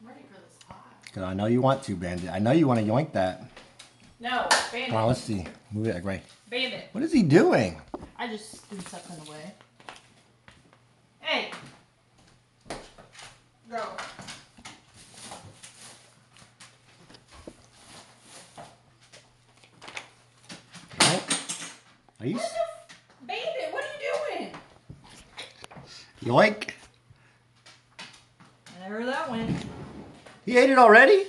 I'm ready for this pie. Cause I know you want to, Bandit. I know you want to yoink that. No, bandit. On, let's see. Move it right. Bandit. What is he doing? I just threw something away. Hey. Go. Are you s- Bandit, what are you doing? yoink? There that went. He ate it already?